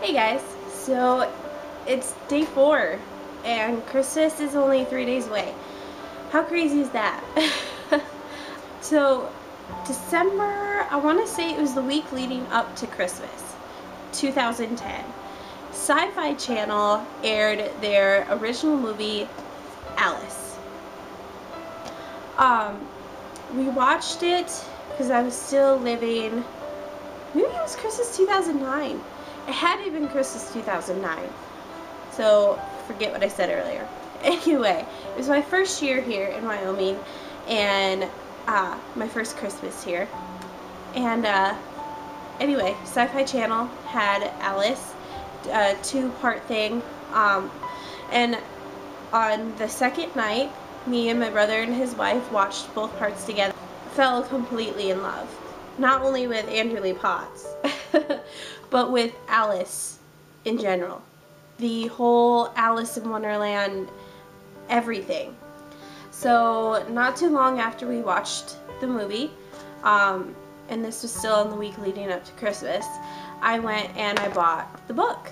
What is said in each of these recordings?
Hey guys, so it's day four and Christmas is only three days away. How crazy is that? so December, I want to say it was the week leading up to Christmas, 2010. Sci-Fi Channel aired their original movie, Alice. Um, we watched it because I was still living, maybe it was Christmas 2009. It had have been Christmas 2009. So, forget what I said earlier. Anyway, it was my first year here in Wyoming, and uh, my first Christmas here. And uh, anyway, Sci-Fi Channel had Alice, a two-part thing. Um, and on the second night, me and my brother and his wife watched both parts together. Fell completely in love. Not only with Andrew Lee Potts, but with Alice in general. The whole Alice in Wonderland, everything. So not too long after we watched the movie, um, and this was still in the week leading up to Christmas, I went and I bought the book.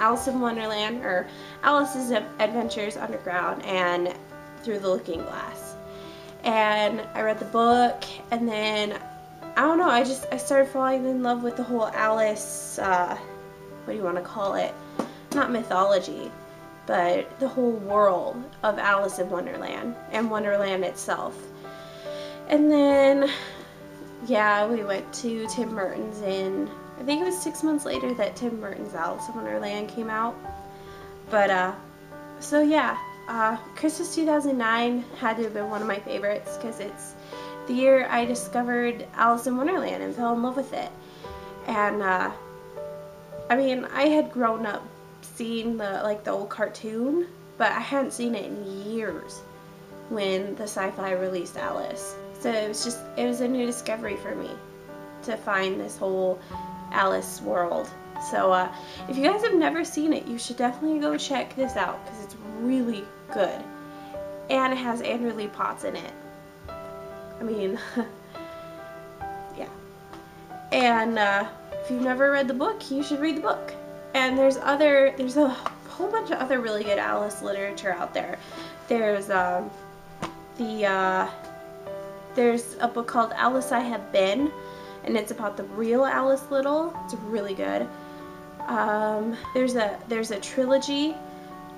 Alice in Wonderland, or Alice's Adventures Underground and Through the Looking Glass. And I read the book, and then I don't know, I just, I started falling in love with the whole Alice, uh, what do you want to call it? Not mythology, but the whole world of Alice in Wonderland and Wonderland itself. And then, yeah, we went to Tim Burton's in, I think it was six months later that Tim Burton's Alice in Wonderland came out. But, uh, so yeah, uh, Christmas 2009 had to have been one of my favorites because it's the year I discovered Alice in Wonderland and fell in love with it. And, uh, I mean, I had grown up seeing the, like, the old cartoon, but I hadn't seen it in years when the sci-fi released Alice. So it was just, it was a new discovery for me to find this whole Alice world. So uh, if you guys have never seen it, you should definitely go check this out because it's really good. And it has Andrew Lee Potts in it. I mean, yeah. And uh, if you've never read the book, you should read the book. And there's other, there's a whole bunch of other really good Alice literature out there. There's um, the, uh, there's a book called Alice I Have Been, and it's about the real Alice Liddell. It's really good. Um, there's a there's a trilogy.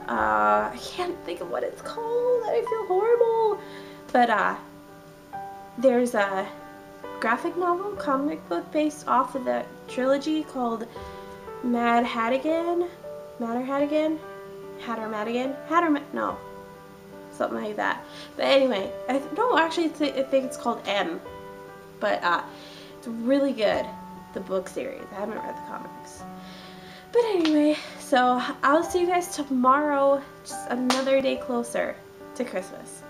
Uh, I can't think of what it's called. I feel horrible. But uh, there's a graphic novel, comic book based off of the trilogy called Mad Hattigan. Matter Hattigan? Hatter Madigan? Hatter Ma no. Something like that. But anyway, I no, actually th I think it's called M. But uh, it's really good, the book series. I haven't read the comics. But anyway, so I'll see you guys tomorrow, just another day closer to Christmas.